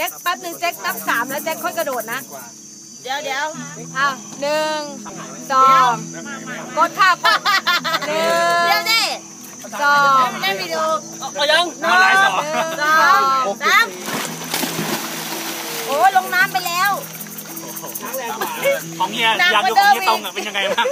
แจ็คแป๊บหนึ่งแจ็คนับสามแล้วแจ็คค่อยกระโดดนะ เดี๋ยวเดี๋ยวอะหนึ่งสองกดค่ะกดหนึ่เดี๋ยวงดิสองเล่นวิดีโอเอายังหยงหนึ่งสองสามโอ้ยลงน้ำไปแล้วของเฮียอยากดูของเฮียตรงอะเป็นยังไงบ้าง